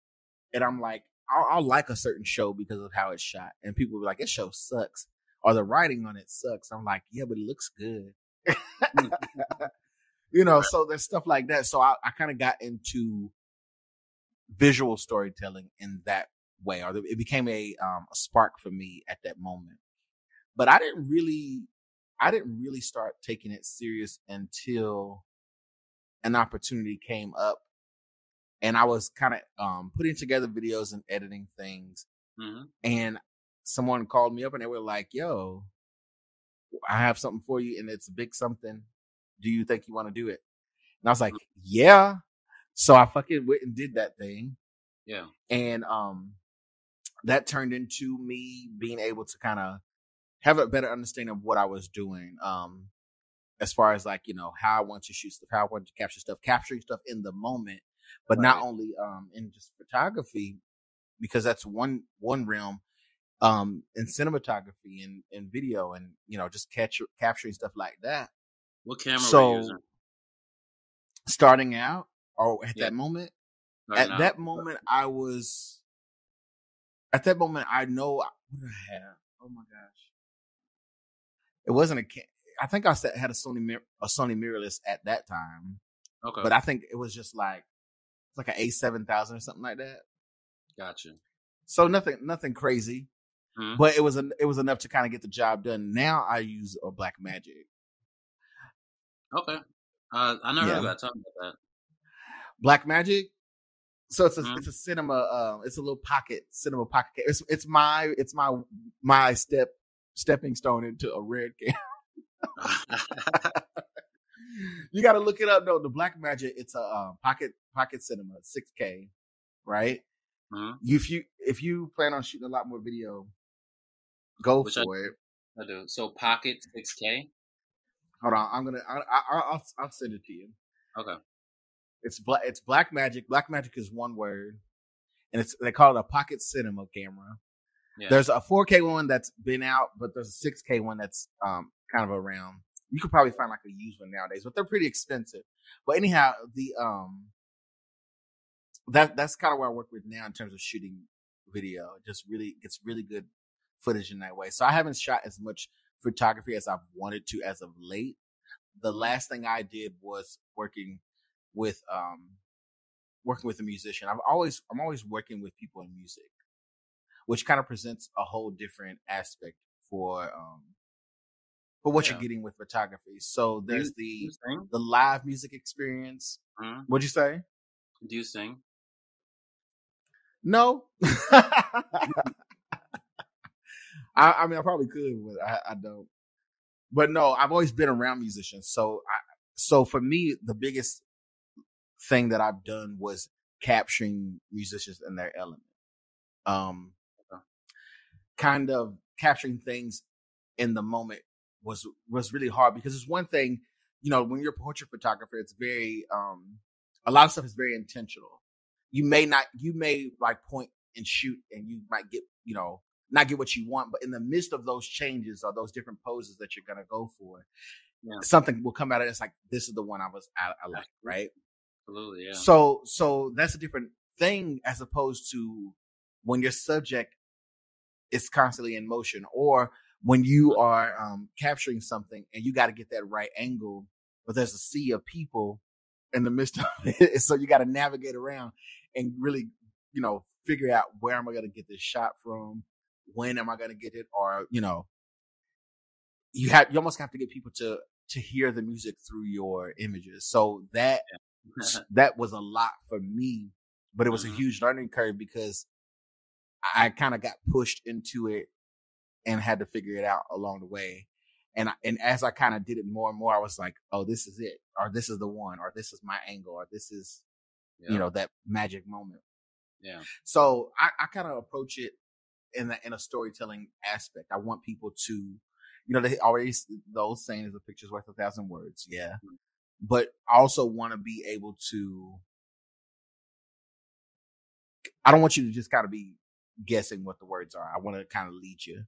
and I'm like, I'll, I'll like a certain show because of how it's shot, and people will be like, this show sucks, or the writing on it sucks. I'm like, yeah, but it looks good. you know, so there's stuff like that. So I, I kind of got into visual storytelling in that way, or it became a, um, a spark for me at that moment. But I didn't really, I didn't really start taking it serious until an opportunity came up, and I was kind of um, putting together videos and editing things, hmm and someone called me up and they were like, "Yo, I have something for you, and it's a big something. Do you think you want to do it?" And I was like, "Yeah." So I fucking went and did that thing, Yeah. and um, that turned into me being able to kind of have a better understanding of what I was doing. Um, as far as like you know how I want to shoot stuff, how I want to capture stuff, capturing stuff in the moment, but not only um in just photography, because that's one one realm. Um, in cinematography and, and video and you know just catch capturing stuff like that. What camera So starting out or at Yeah. that moment, Right at now? that moment I was at that moment I know what did I have? Oh my gosh. It wasn't a I think I had a Sony a Sony mirrorless at that time, Okay. but I think it was just like it's like an A7000 or something like that. gotcha. So nothing nothing crazy, Mhm. but it was an, it was enough to kind of get the job done. Now I use a Blackmagic. Okay. Uh, I never Yeah. heard about talking about that. Blackmagic. So it's a Mhm. it's a cinema uh it's a little pocket cinema pocket. It's it's my it's my my step stepping stone into a red camera. you got to look it up. No, the Blackmagic. It's a uh, pocket pocket cinema, six K, right? Mhm. If you if you plan on shooting a lot more video, go Which I- for it. I do. So Pocket 6K. Hold on, I'm gonna I, I, I'll I'll send it to you. Okay. It's black. It's Blackmagic. Black Magic is one word, and it's they call it a pocket cinema camera. Yeah. There's a 4K one that's been out, but there's a 6K one that's um kind of around. You could probably find like a used one nowadays, but they're pretty expensive. But anyhow, the um that that's kind of what I work with now in terms of shooting video. It just really gets really good footage in that way. So I haven't shot as much photography as I've wanted to as of late. The last thing I did was working with um working with a musician. I've always I'm always working with people in music, which kind of presents a whole different aspect for um for what Yeah. you're getting with photography. So there's the the live music experience. Mhm. What'd you say? Do you sing? No. I, I mean, I probably could, but I, I don't. But no, I've always been around musicians. So, I, so for me, the biggest thing that I've done was capturing musicians in their element. Um, kind of capturing things in the moment was was really hard because it's one thing, you know, when you're a portrait photographer, it's very um a lot of stuff is very intentional. You may not you may like point and shoot and you might get, you know, not get what you want, but in the midst of those changes or those different poses that you're gonna go for, Yeah. something will come out of it. It's like this is the one I was I, I like, right? Absolutely. Yeah. So so that's a different thing as opposed to when your subject is constantly in motion or when you are um, capturing something and you got to get that right angle, but there's a sea of people in the midst of it. So you got to navigate around and really, you know, figure out where am I going to get this shot from? When am I going to get it? Or, you know, you have, you almost have to get people to, to hear the music through your images. So that that was a lot for me, but it was Mhm. a huge learning curve because I kind of got pushed into it and had to figure it out along the way. And I, and as I kind of did it more and more, I was like, oh, this is it, or this is the one, or this is my angle, or this is yeah. you know that magic moment. Yeah. So I, I kind of approach it in a, in a storytelling aspect. I want people to, you know, they always the old saying is a picture's worth a thousand words. Yeah, Mhm. but I also want to be able to. I don't want you to just kind of be guessing what the words are. I want to kind of lead you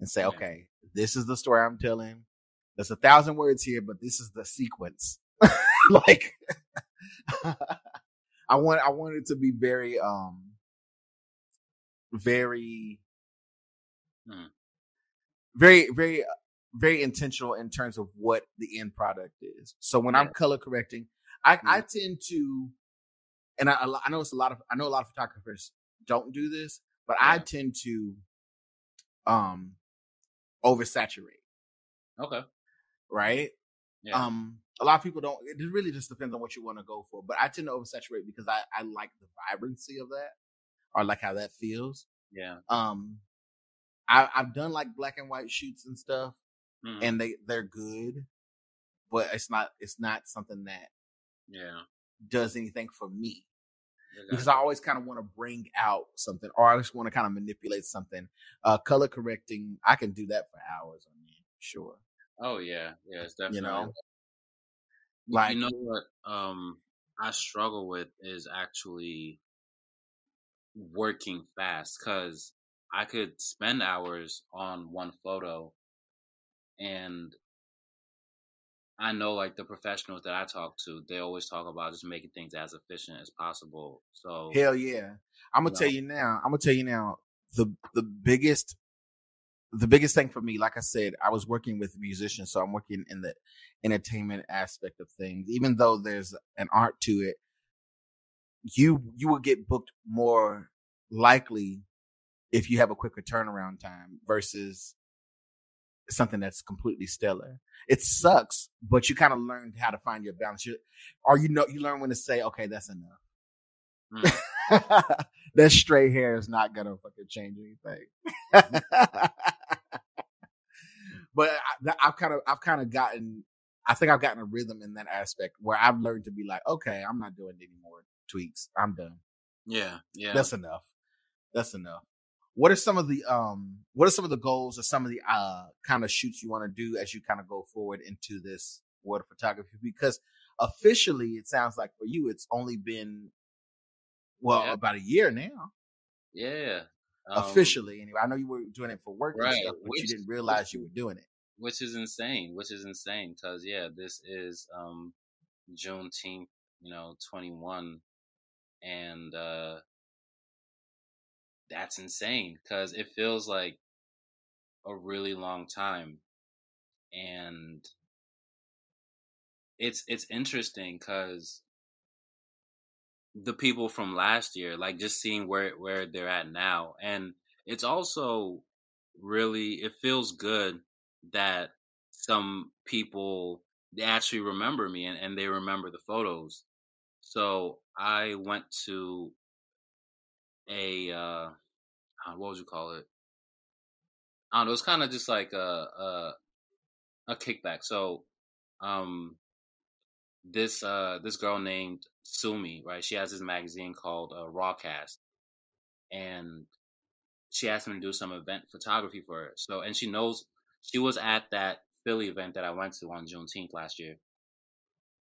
and say, Yeah. okay, this is the story I'm telling. there's a thousand words here, but this is the sequence. like I want I want it to be very um very hmm. very very very intentional in terms of what the end product is. So when yeah. I'm color correcting, I, mm-hmm. I tend to, and I, I know it's a lot of, I know a lot of photographers don't do this, but yeah. I tend to, um, oversaturate. Okay. Right. Yeah. Um, a lot of people don't. It really just depends on what you want to go for. But I tend to oversaturate because I I like the vibrancy of that, or like how that feels. Yeah. Um, I I've done like black and white shoots and stuff, mm-hmm. and they they're good, but it's not it's not something that yeah does anything for me. Exactly. Because I always kind of want to bring out something, or I just want to kind of manipulate something. Uh, color correcting, I can do that for hours on you, sure. Oh yeah, yeah, it's definitely. You know, like you know what um I struggle with is actually working fast because I could spend hours on one photo and I know like the professionals that I talk to, they always talk about just making things as efficient as possible. So hell yeah, I'm gonna you tell know. you now. I'm gonna tell you now. The the biggest the biggest thing for me, like I said, I was working with musicians, so I'm working in the entertainment aspect of things. Even though there's an art to it, you you will get booked more likely if you have a quicker turnaround time versus something that's completely stellar. It sucks, but you kind of learn how to find your balance. You, or you know, you learn when to say, okay, that's enough. Mm. that straight hair is not gonna fucking change anything. but I, I've kind of, I've kind of gotten, I think I've gotten a rhythm in that aspect where I've learned to be like, okay, I'm not doing it more tweaks. I'm done. Yeah, yeah, that's enough. That's enough what are some of the um what are some of the goals or some of the uh kind of shoots you want to do as you kind of go forward into this world of photography because officially it sounds like for you it's only been well yeah. about a year now yeah um, officially anyway i know you were doing it for work right. and stuff but which, you didn't realize which, you were doing it which is insane which is insane because yeah this is um juneteenth you know 21 and uh that's insane because it feels like a really long time and it's it's interesting because the people from last year like just seeing where where they're at now and it's also really it feels good that some people they actually remember me and, and they remember the photos so i went to a uh, what would you call it? I don't know. It's kind of just like a, a a kickback. So, um, this uh this girl named Sumi, right? She has this magazine called uh, Rawcast, and she asked me to do some event photography for her. So, and she knows she was at that Philly event that I went to on Juneteenth last year.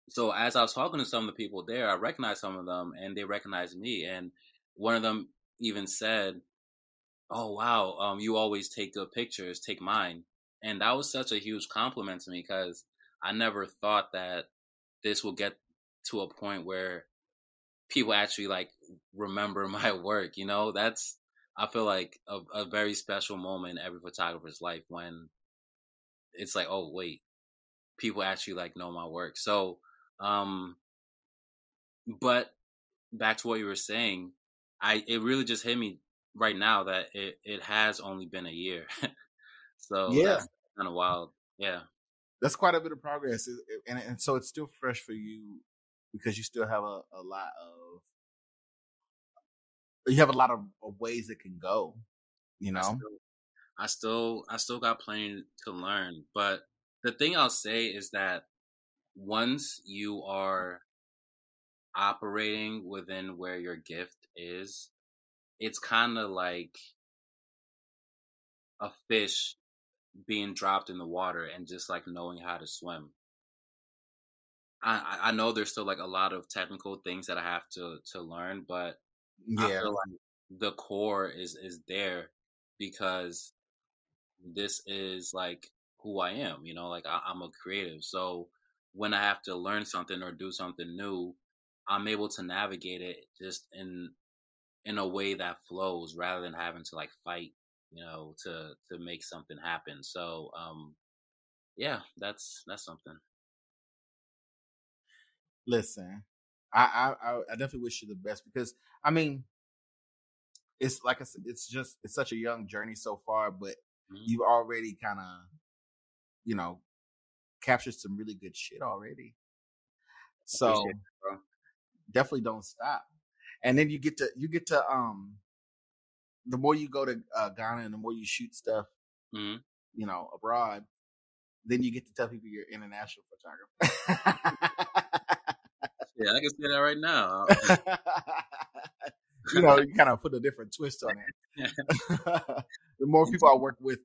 So, as I was talking to some of the people there, I recognized some of them, and they recognized me. And one of them even said, "Oh wow, um, you always take good pictures. Take mine." And that was such a huge compliment to me because I never thought that this will get to a point where people actually like remember my work. You know, that's I feel like a, a very special moment in every photographer's life when it's like, oh wait, people actually like know my work. So, um, but back to what you were saying, I it really just hit me right now that it it has only been a year. so yeah, kind of wild. Yeah, that's quite a bit of progress, and and so it's still fresh for you because you still have a, a lot of you have a lot of, of ways it can go. You know, I still, I still I still got plenty to learn, but the thing I'll say is that once you are operating within where your gift is, it's kind of like a fish being dropped in the water and just like knowing how to swim. I I know there's still like a lot of technical things that I have to to learn, but yeah. I feel like the core is is there because this is like who I am. You know, like I, I'm a creative, so when I have to learn something or do something new, I'm able to navigate it just in in a way that flows rather than having to like fight, you know, to to make something happen. So, um yeah, that's that's something. Listen, I I I definitely wish you the best because I mean, it's like I said, it's just it's such a young journey so far, but mm-hmm. you've already kind of, you know, captured some really good shit already. So it, definitely don't stop. And then you get to you get to um the more you go to uh, Ghana and the more you shoot stuff, mm-hmm. you know, abroad, then you get to tell people you're international photographer. yeah, I can say that right now. you know, you kind of put a different twist on it. the more people I work with,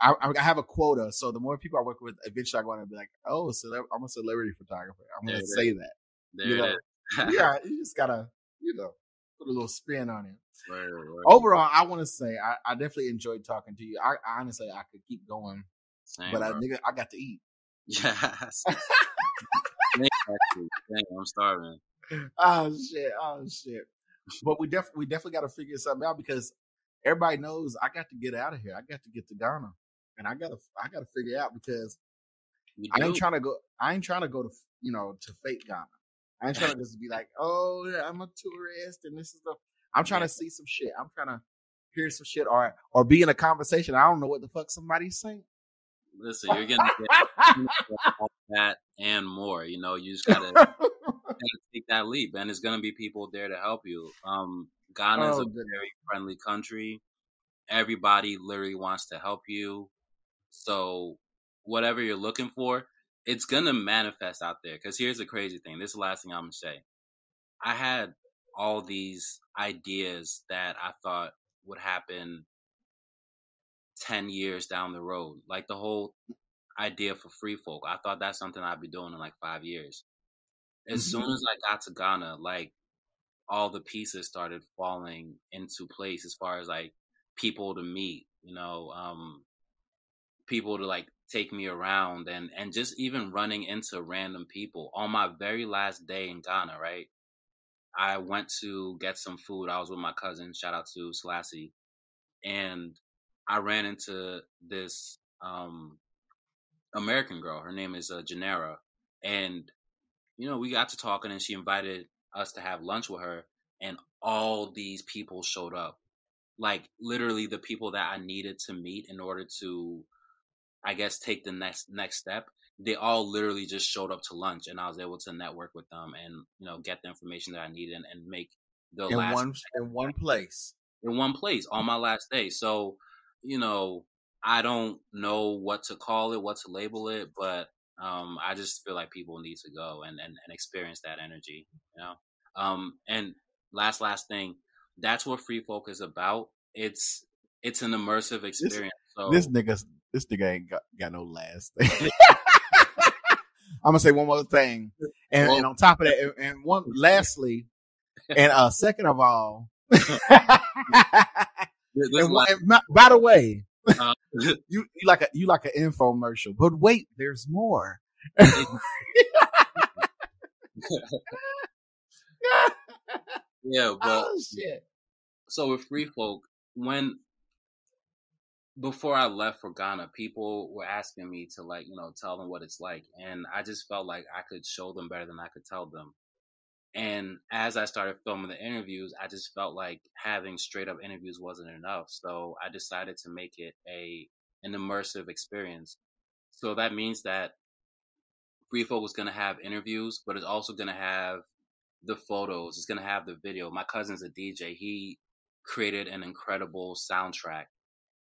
I, I, have a quota. So the more people I work with, eventually I'm going to be like, oh, so I'm a celebrity photographer. I'm going to say that. There you know, yeah, you just gotta, you know, put a little spin on it. Right, right. Overall, I want to say I, I, definitely enjoyed talking to you. I, I honestly I could keep going, Same, but I, nigga, I got to eat. Yes. Dang, I'm starving. Oh shit! Oh shit! But we definitely we definitely got to figure something out because everybody knows I got to get out of here. I got to get to Ghana, and I gotta I gotta figure out because I ain't trying to go. I ain't trying to go to you know to fake Ghana. I ain't trying to just be like, oh, I'm a tourist and this is the. I'm trying to see some shit. I'm trying to hear some shit or or be in a conversation. I don't know what the fuck somebody's saying. Listen, you're gonna get that and more. You know, you just gotta, gotta, take that leap, and there's gonna be people there to help you. Um, Ghana is oh, a very friendly country. Everybody literally wants to help you. So whatever you're looking for, it's gonna manifest out there. Because here's the crazy thing. This is the last thing I'm gonna say. I had all these ideas that I thought would happen 10 years down the road. Like the whole idea for free folk. I thought that's something I'd be doing in like five years. As mm-hmm. soon as I got to Ghana, like all the pieces started falling into place as far as like people to meet, you know, um, people to like take me around and and just even running into random people on my very last day in Ghana, right? I went to get some food. I was with my cousin. Shout out to Selassie, and I ran into this um, American girl. Her name is uh, Janera, and you know we got to talking, and she invited us to have lunch with her, and all these people showed up, like literally the people that I needed to meet in order to I guess take the next next step. They all literally just showed up to lunch, and I was able to network with them and you know get the information that I needed and, and make the in last one in one place in one place on my last day. So you know I don't know what to call it, what to label it, but um, I just feel like people need to go and, and, and experience that energy, you know. Um, and last last thing, that's what free folk is about. It's it's an immersive experience. This, so, this nigga's this nigga ain't got, got no last thing. I'm gonna say one more thing, and, well, and on top of that, and, and one lastly, and uh, second of all, and, by the way, uh, you you like a you like an infomercial, but wait, there's more. yeah, but oh, so with free folk, when before I left for Ghana, people were asking me to like, you know, tell them what it's like. And I just felt like I could show them better than I could tell them. And as I started filming the interviews, I just felt like having straight up interviews wasn't enough. So I decided to make it a an immersive experience. So that means that Free Folk is going to have interviews, but it's also going to have the photos. It's going to have the video. My cousin's a DJ. He created an incredible soundtrack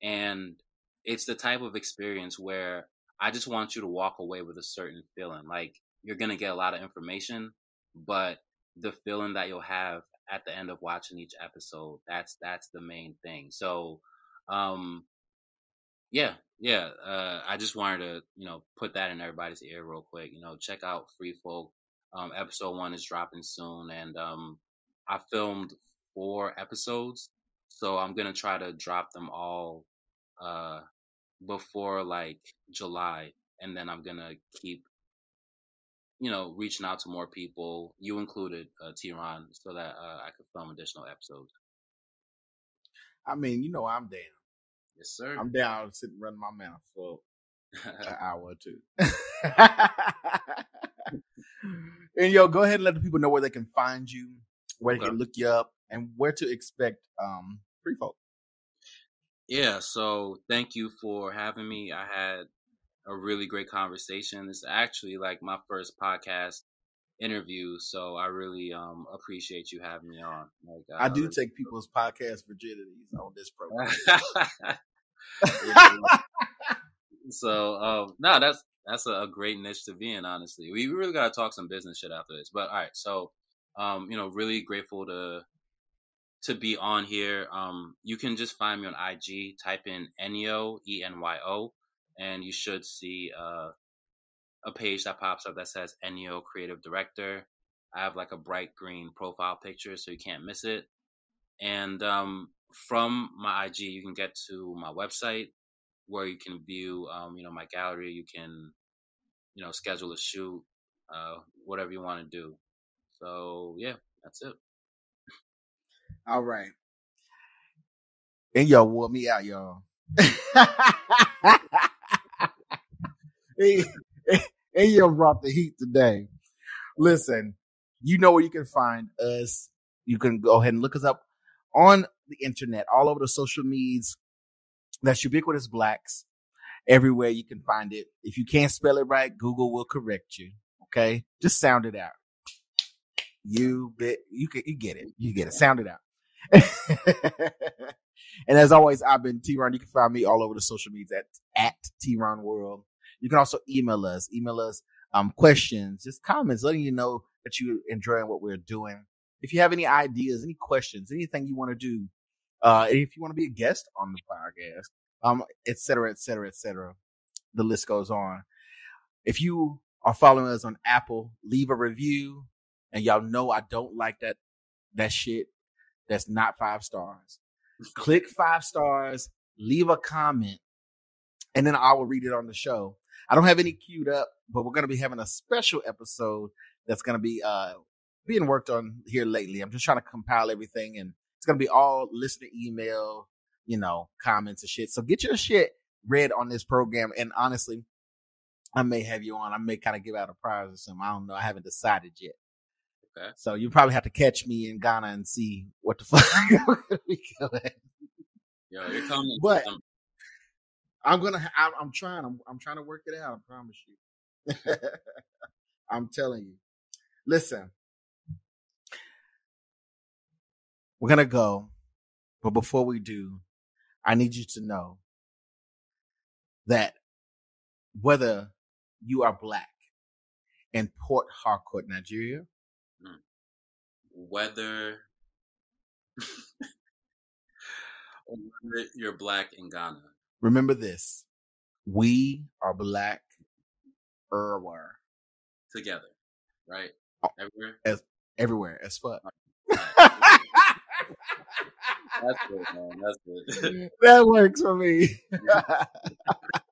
and it's the type of experience where I just want you to walk away with a certain feeling. Like you're going to get a lot of information, but the feeling that you'll have at the end of watching each episode, that's, that's the main thing. So, um, yeah, yeah. Uh, I just wanted to, you know, put that in everybody's ear real quick. You know, check out Free Folk. Um, episode one is dropping soon, and um, I filmed four episodes, so I'm gonna try to drop them all uh, before like July, and then I'm gonna keep, you know, reaching out to more people, you included, uh, TeaRon, so that uh, I could film additional episodes. I mean, you know, I'm down. Yes, sir. I'm down to sit and run my mouth for an hour or two. and yo, go ahead and let the people know where they can find you, where okay. they can look you up, and where to expect um free folk. Yeah, so thank you for having me. I had a really great conversation. It's actually like my first podcast interview, so I really um appreciate you having me on. Like, I, I do really take people's podcast virginities on this program. so um no, that's that's a, a, great niche to be in. Honestly, we really gotta talk some business shit after this. But all right, so um you know really grateful to to be on here. Um you can just find me on IG. Type in Enyo E N Y O, and you should see uh a page that pops up that says Enyo Creative Director. I have like a bright green profile picture, so you can't miss it. And um, from my IG, you can get to my website where you can view, um, you know, my gallery. You can, you know, schedule a shoot, uh, whatever you want to do. So yeah, that's it. All right. And y'all wore me out, y'all. and you brought the heat today. Listen, you know where you can find us. You can go ahead and look us up on the internet, all over the social medias. That's ubiquitous blacks. Everywhere you can find it. If you can't spell it right, Google will correct you. Okay, just sound it out. You bit, you can, you get it. You get it. Sound it out. and as always, I've been TeaRon. You can find me all over the social medias at, at TeaRon World. You can also email us, email us um, questions, just comments, letting you know that you're enjoying what we're doing. If you have any ideas, any questions, anything you want to do, uh, if you want to be a guest on the podcast, um, et cetera, et cetera, et cetera, the list goes on. If you are following us on Apple, leave a review. And y'all know I don't like that, that shit. That's not five stars. Click five stars, leave a comment, and then I will read it on the show. I don't have any queued up, but we're going to be having a special episode that's going to be uh, being worked on here lately. I'm just trying to compile everything, and it's going to be all listener email, you know, comments and shit. So get your shit read on this program. And honestly, I may have you on. I may kind of give out a prize or something. I don't know. I haven't decided yet. Okay. So you probably have to catch me in Ghana and see what the fuck we going. Yo, you're coming. But I'm gonna. I'm, I'm trying. I'm, I'm trying to work it out. I promise you. I'm telling you. Listen, we're gonna go, but before we do, I need you to know that whether you are black in Port Harcourt, Nigeria, hmm. whether you're black in Ghana, Remember this. We are black everywhere. Together. Right? Everywhere? As everywhere as fuck. That's good, man. That's good. that works for me.